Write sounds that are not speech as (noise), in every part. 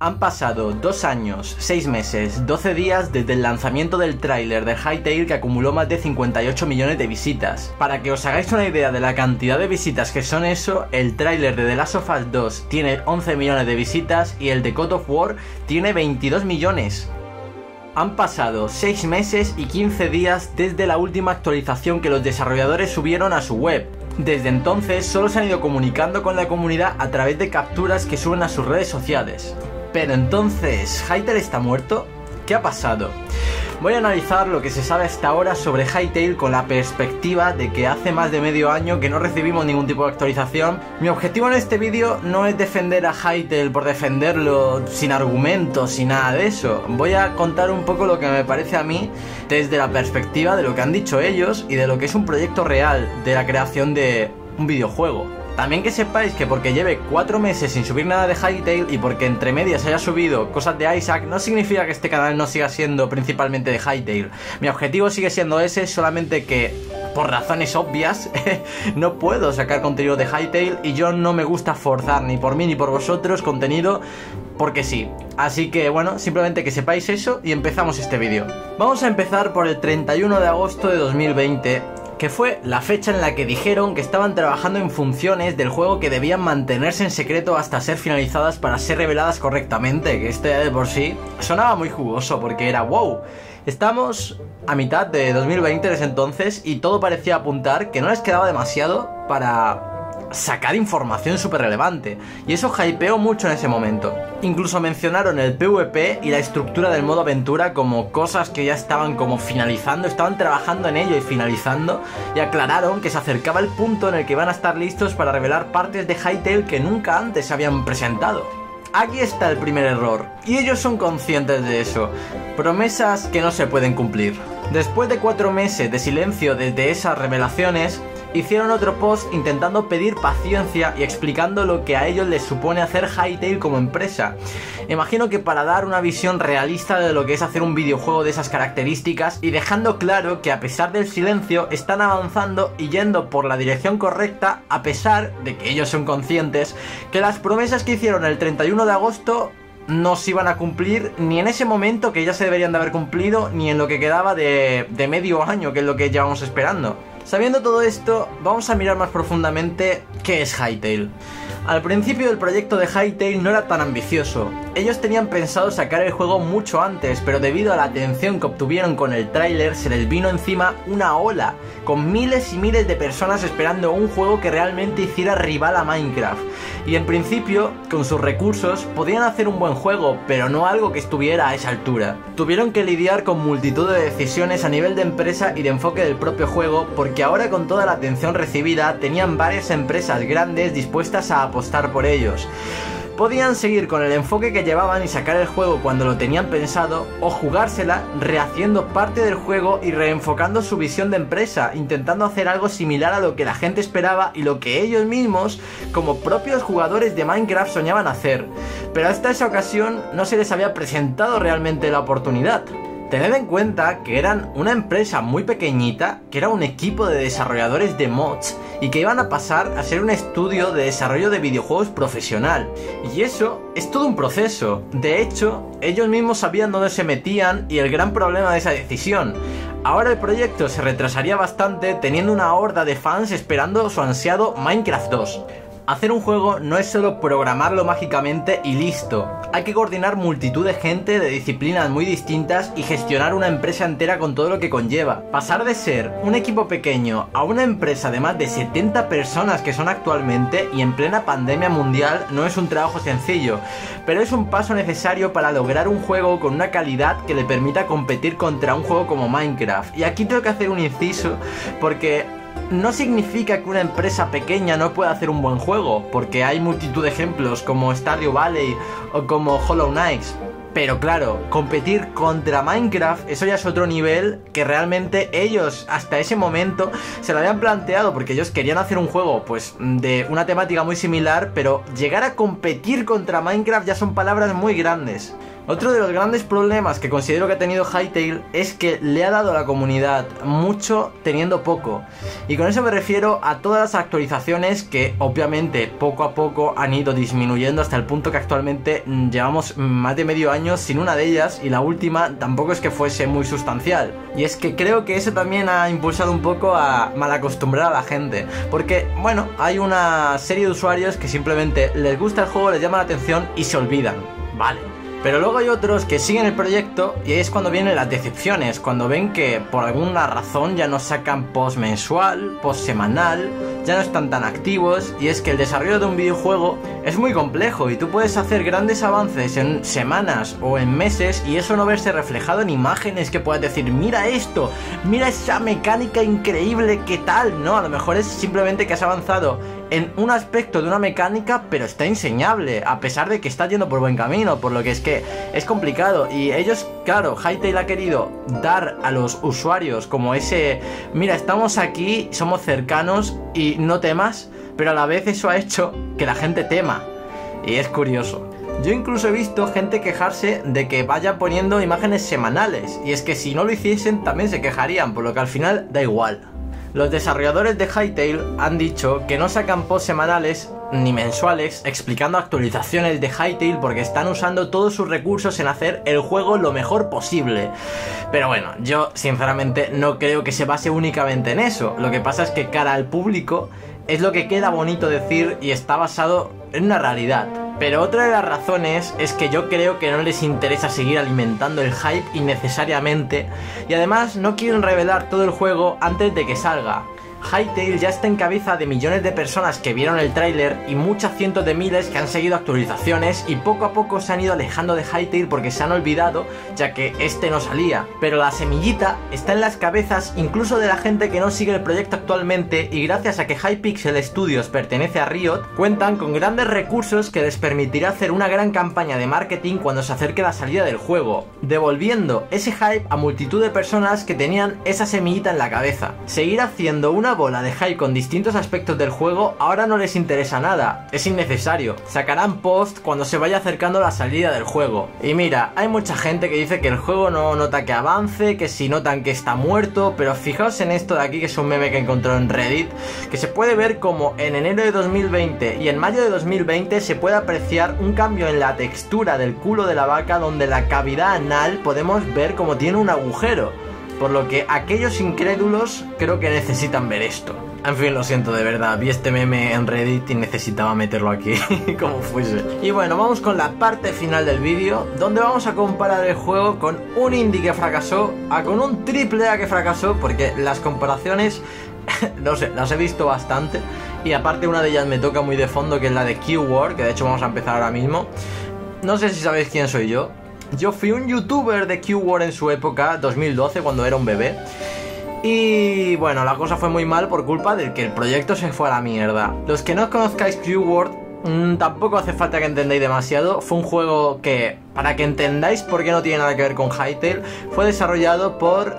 Han pasado dos años, seis meses, 12 días desde el lanzamiento del tráiler de Hytale que acumuló más de 58 millones de visitas. Para que os hagáis una idea de la cantidad de visitas que son eso, el tráiler de The Last of Us 2 tiene 11 millones de visitas y el de God of War tiene 22 millones. Han pasado 6 meses y 15 días desde la última actualización que los desarrolladores subieron a su web. Desde entonces solo se han ido comunicando con la comunidad a través de capturas que suben a sus redes sociales. Pero entonces, ¿Hytale está muerto? ¿Qué ha pasado? Voy a analizar lo que se sabe hasta ahora sobre Hytale con la perspectiva de que hace más de medio año que no recibimos ningún tipo de actualización. Mi objetivo en este vídeo no es defender a Hytale por defenderlo sin argumentos, sin nada de eso. Voy a contar un poco lo que me parece a mí desde la perspectiva de lo que han dicho ellos y de lo que es un proyecto real de la creación de un videojuego. También que sepáis que porque lleve 4 meses sin subir nada de Hytale y porque entre medias haya subido cosas de Isaac, no significa que este canal no siga siendo principalmente de Hytale. Mi objetivo sigue siendo ese, solamente que por razones obvias (laughs) no puedo sacar contenido de Hytale y yo no me gusta forzar ni por mí ni por vosotros contenido porque sí. Así que bueno, simplemente que sepáis eso y empezamos este vídeo. Vamos a empezar por el 31 de agosto de 2020 que fue la fecha en la que dijeron que estaban trabajando en funciones del juego que debían mantenerse en secreto hasta ser finalizadas para ser reveladas correctamente, que este de por sí sonaba muy jugoso porque era wow. Estamos a mitad de 2020 desde entonces y todo parecía apuntar que no les quedaba demasiado para sacar información súper relevante, y eso hypeó mucho en ese momento. Incluso mencionaron el PvP y la estructura del modo aventura como cosas que ya estaban como finalizando, estaban trabajando en ello y finalizando, y aclararon que se acercaba el punto en el que iban a estar listos para revelar partes de Hytale que nunca antes se habían presentado. Aquí está el primer error, y ellos son conscientes de eso. Promesas que no se pueden cumplir. Después de cuatro meses de silencio desde esas revelaciones, hicieron otro post intentando pedir paciencia y explicando lo que a ellos les supone hacer Hytale como empresa. Imagino que para dar una visión realista de lo que es hacer un videojuego de esas características y dejando claro que a pesar del silencio están avanzando y yendo por la dirección correcta a pesar de que ellos son conscientes que las promesas que hicieron el 31 de agosto no se iban a cumplir ni en ese momento que ya se deberían de haber cumplido ni en lo que quedaba de, de medio año que es lo que llevamos esperando. Sabiendo todo esto, vamos a mirar más profundamente qué es Hytale. Al principio el proyecto de Hytale no era tan ambicioso. Ellos tenían pensado sacar el juego mucho antes, pero debido a la atención que obtuvieron con el tráiler se les vino encima una ola, con miles y miles de personas esperando un juego que realmente hiciera rival a Minecraft. Y en principio, con sus recursos, podían hacer un buen juego, pero no algo que estuviera a esa altura. Tuvieron que lidiar con multitud de decisiones a nivel de empresa y de enfoque del propio juego, porque ahora con toda la atención recibida tenían varias empresas grandes dispuestas a apostar por ellos. Podían seguir con el enfoque que llevaban y sacar el juego cuando lo tenían pensado o jugársela rehaciendo parte del juego y reenfocando su visión de empresa, intentando hacer algo similar a lo que la gente esperaba y lo que ellos mismos, como propios jugadores de Minecraft, soñaban hacer. Pero hasta esa ocasión no se les había presentado realmente la oportunidad. Tened en cuenta que eran una empresa muy pequeñita, que era un equipo de desarrolladores de mods y que iban a pasar a ser un estudio de desarrollo de videojuegos profesional. Y eso es todo un proceso. De hecho, ellos mismos sabían dónde se metían y el gran problema de esa decisión. Ahora el proyecto se retrasaría bastante teniendo una horda de fans esperando su ansiado Minecraft 2. Hacer un juego no es solo programarlo mágicamente y listo. Hay que coordinar multitud de gente de disciplinas muy distintas y gestionar una empresa entera con todo lo que conlleva. Pasar de ser un equipo pequeño a una empresa de más de 70 personas que son actualmente y en plena pandemia mundial no es un trabajo sencillo, pero es un paso necesario para lograr un juego con una calidad que le permita competir contra un juego como Minecraft. Y aquí tengo que hacer un inciso porque no significa que una empresa pequeña no pueda hacer un buen juego, porque hay multitud de ejemplos como Stardew Valley o como Hollow Knight. Pero claro, competir contra Minecraft, eso ya es otro nivel que realmente ellos hasta ese momento se lo habían planteado porque ellos querían hacer un juego pues de una temática muy similar, pero llegar a competir contra Minecraft ya son palabras muy grandes. Otro de los grandes problemas que considero que ha tenido Hytale es que le ha dado a la comunidad mucho teniendo poco. Y con eso me refiero a todas las actualizaciones que obviamente poco a poco han ido disminuyendo hasta el punto que actualmente llevamos más de medio año sin una de ellas y la última tampoco es que fuese muy sustancial. Y es que creo que eso también ha impulsado un poco a malacostumbrar a la gente. Porque, bueno, hay una serie de usuarios que simplemente les gusta el juego, les llama la atención y se olvidan. Vale, pero luego hay otros que siguen el proyecto y ahí es cuando vienen las decepciones, cuando ven que por alguna razón ya no sacan post mensual, post semanal, ya no están tan activos y es que el desarrollo de un videojuego es muy complejo y tú puedes hacer grandes avances en semanas o en meses y eso no verse reflejado en imágenes que puedas decir, mira esto, mira esa mecánica increíble, ¿qué tal? No, a lo mejor es simplemente que has avanzado en un aspecto de una mecánica, pero está enseñable, a pesar de que está yendo por buen camino, por lo que es que es complicado. Y ellos, claro, Hytale ha querido dar a los usuarios como ese, mira, estamos aquí, somos cercanos y no temas, pero a la vez eso ha hecho que la gente tema. Y es curioso. Yo incluso he visto gente quejarse de que vayan poniendo imágenes semanales, y es que si no lo hiciesen también se quejarían, por lo que al final da igual. Los desarrolladores de Hytale han dicho que no sacan posts semanales ni mensuales explicando actualizaciones de Hytale porque están usando todos sus recursos en hacer el juego lo mejor posible. Pero bueno, yo sinceramente no creo que se base únicamente en eso. Lo que pasa es que cara al público es lo que queda bonito decir y está basado en una realidad. Pero otra de las razones es que yo creo que no les interesa seguir alimentando el hype innecesariamente y además no quieren revelar todo el juego antes de que salga. Hytale ya está en cabeza de millones de personas que vieron el tráiler y muchas cientos de miles que han seguido actualizaciones y poco a poco se han ido alejando de Hytale porque se han olvidado ya que este no salía. Pero la semillita está en las cabezas incluso de la gente que no sigue el proyecto actualmente y gracias a que Hypixel Studios pertenece a Riot, cuentan con grandes recursos que les permitirá hacer una gran campaña de marketing cuando se acerque la salida del juego, devolviendo ese hype a multitud de personas que tenían esa semillita en la cabeza. Seguir haciendo una bola de hype con distintos aspectos del juego ahora no les interesa nada, es innecesario. Sacarán post cuando se vaya acercando la salida del juego. Y mira, hay mucha gente que dice que el juego no nota que avance, que si notan que está muerto, pero fijaos en esto de aquí que es un meme que encontró en Reddit, que se puede ver como en enero de 2020 y en mayo de 2020 se puede apreciar un cambio en la textura del culo de la vaca donde la cavidad anal podemos ver como tiene un agujero. Por lo que aquellos incrédulos creo que necesitan ver esto. En fin, lo siento de verdad, vi este meme en Reddit y necesitaba meterlo aquí, (laughs) como fuese. Y bueno, vamos con la parte final del vídeo, donde vamos a comparar el juego con un indie que fracasó a con un triple A que fracasó, porque las comparaciones, (laughs) no sé, las he visto bastante. Y aparte una de ellas me toca muy de fondo, que es la de Keyword, que de hecho vamos a empezar ahora mismo. No sé si sabéis quién soy yo, yo fui un youtuber de Q-War en su época, 2012, cuando era un bebé. Y bueno, la cosa fue muy mal por culpa de que el proyecto se fue a la mierda. Los que no conozcáis Q-Word, mm, tampoco hace falta que entendáis demasiado. Fue un juego que, para que entendáis por qué no tiene nada que ver con Hytale, fue desarrollado por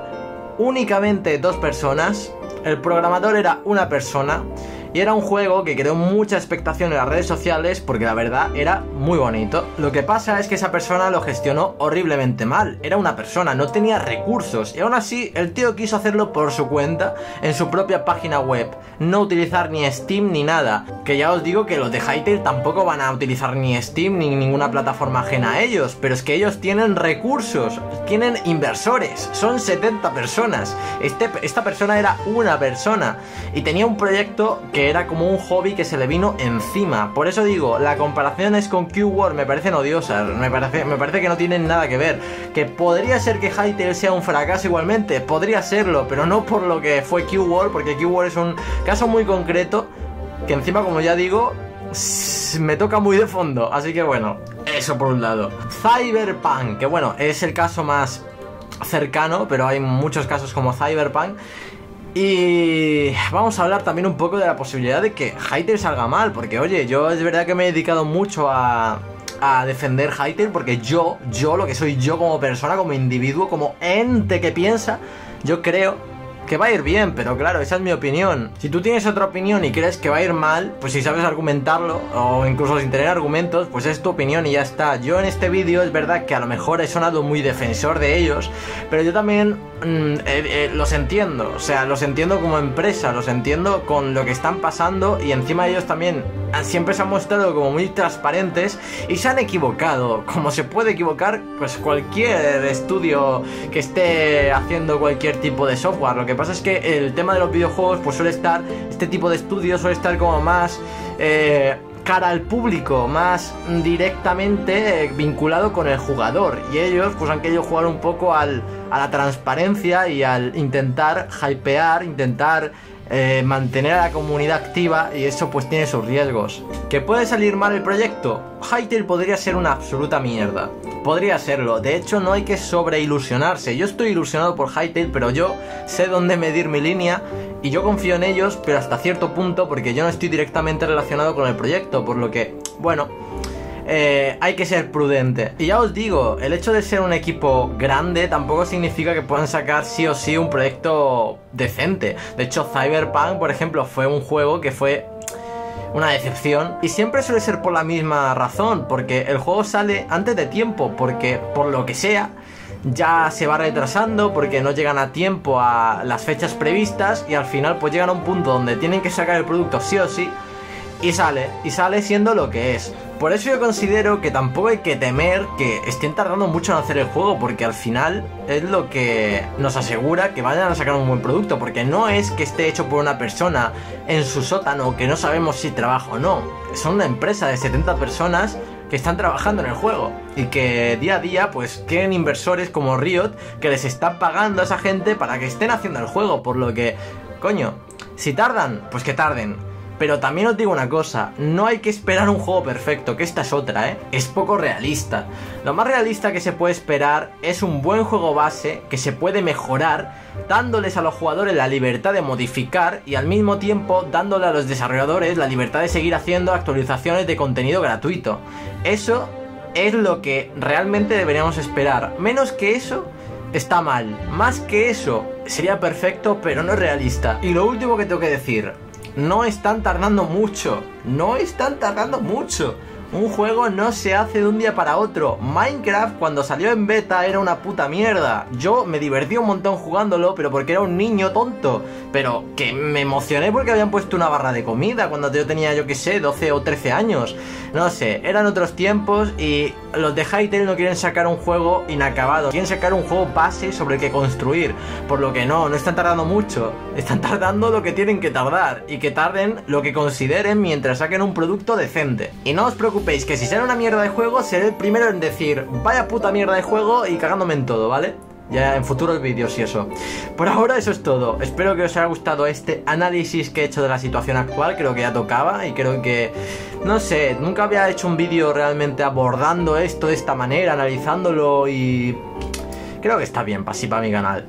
únicamente dos personas. El programador era una persona y era un juego que creó mucha expectación en las redes sociales porque la verdad era muy bonito. Lo que pasa es que esa persona lo gestionó horriblemente mal. Era una persona, no tenía recursos. Y aún así, el tío quiso hacerlo por su cuenta en su propia página web. No utilizar ni Steam ni nada. Que ya os digo que los de Hytale tampoco van a utilizar ni Steam ni ninguna plataforma ajena a ellos. Pero es que ellos tienen recursos, tienen inversores. Son 70 personas. Este, esta persona era una persona. Y tenía un proyecto que era como un hobby que se le vino encima. Por eso digo, las comparaciones con Q-War me parecen odiosas, me parece, me parece que no tienen nada que ver. Que podría ser que Hytale sea un fracaso igualmente, podría serlo, pero no por lo que fue Q-War, porque Q-War es un caso muy concreto, que encima, como ya digo, me toca muy de fondo. Así que bueno, eso por un lado. Cyberpunk, que bueno, es el caso más cercano, pero hay muchos casos como Cyberpunk. Y vamos a hablar también un poco de la posibilidad de que Hytale salga mal, porque oye, yo es verdad que me he dedicado mucho a, a defender Hytale porque yo, yo, lo que soy yo como persona, como individuo, como ente que piensa, yo creo que va a ir bien, pero claro, esa es mi opinión. Si tú tienes otra opinión y crees que va a ir mal, pues si sabes argumentarlo, o incluso sin tener argumentos, pues es tu opinión y ya está. Yo en este vídeo es verdad que a lo mejor he sonado muy defensor de ellos, pero yo también mm, eh, eh, los entiendo, o sea, los entiendo como empresa, los entiendo con lo que están pasando y encima ellos también siempre se han mostrado como muy transparentes y se han equivocado, como se puede equivocar pues cualquier estudio que esté haciendo cualquier tipo de software. Lo que pasa es que el tema de los videojuegos pues suele estar, este tipo de estudios suele estar como más... Eh, cara al público, más directamente vinculado con el jugador. Y ellos pues han querido jugar un poco al, a la transparencia y al intentar hypear, intentar eh, mantener a la comunidad activa y eso pues tiene sus riesgos. ¿Que puede salir mal el proyecto? Hytale podría ser una absoluta mierda. Podría serlo, de hecho no hay que sobreilusionarse. Yo estoy ilusionado por Hytale, pero yo sé dónde medir mi línea y yo confío en ellos, pero hasta cierto punto porque yo no estoy directamente relacionado con el proyecto, por lo que, bueno, eh, hay que ser prudente. Y ya os digo, el hecho de ser un equipo grande tampoco significa que puedan sacar sí o sí un proyecto decente. De hecho, Cyberpunk, por ejemplo, fue un juego que fue una decepción y siempre suele ser por la misma razón, porque el juego sale antes de tiempo, porque por lo que sea ya se va retrasando porque no llegan a tiempo a las fechas previstas y al final pues llegan a un punto donde tienen que sacar el producto sí o sí y sale, y sale siendo lo que es. Por eso yo considero que tampoco hay que temer que estén tardando mucho en hacer el juego, porque al final es lo que nos asegura que vayan a sacar un buen producto, porque no es que esté hecho por una persona en su sótano que no sabemos si trabaja o no. Son una empresa de 70 personas que están trabajando en el juego y que día a día pues tienen inversores como Riot que les están pagando a esa gente para que estén haciendo el juego, por lo que, coño, si tardan, pues que tarden pero también os digo una cosa, no hay que esperar un juego perfecto, que esta es otra, ¿eh? Es poco realista. Lo más realista que se puede esperar es un buen juego base que se puede mejorar, dándoles a los jugadores la libertad de modificar y al mismo tiempo dándole a los desarrolladores la libertad de seguir haciendo actualizaciones de contenido gratuito. Eso es lo que realmente deberíamos esperar. Menos que eso está mal. Más que eso sería perfecto, pero no es realista. Y lo último que tengo que decir, no están tardando mucho. No están tardando mucho. Un juego no se hace de un día para otro. Minecraft cuando salió en beta era una puta mierda. Yo me divertí un montón jugándolo, pero porque era un niño tonto. Pero que me emocioné porque habían puesto una barra de comida cuando yo tenía, yo que sé, 12 o 13 años. No sé, eran otros tiempos y los de Hytale no quieren sacar un juego inacabado. Quieren sacar un juego base sobre el que construir. Por lo que no, no están tardando mucho. Están tardando lo que tienen que tardar. Y que tarden lo que consideren mientras saquen un producto decente. Y no os preocupéis que si sale una mierda de juego, seré el primero en decir, vaya puta mierda de juego y cagándome en todo, ¿vale? Ya en futuros vídeos y eso. Por ahora eso es todo. Espero que os haya gustado este análisis que he hecho de la situación actual. Creo que ya tocaba y creo que... No sé, nunca había hecho un vídeo realmente abordando esto de esta manera, analizándolo y... Creo que está bien, para así para mi canal.